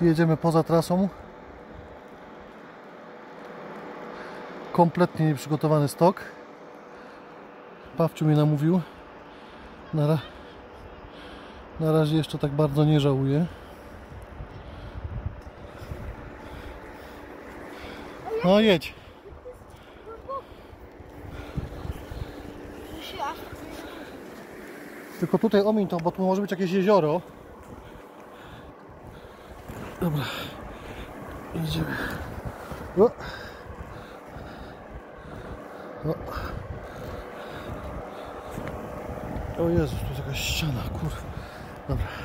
Jedziemy poza trasą. Kompletnie nieprzygotowany stok. Pawciu mnie namówił. Na, ra... na razie jeszcze tak bardzo nie żałuję. No jedź. Tylko tutaj omiń to, bo tu może być jakieś jezioro. Dobra. Jedziemy. O. O. o Jezus, tu jest jakaś ściana, kur. Dobra.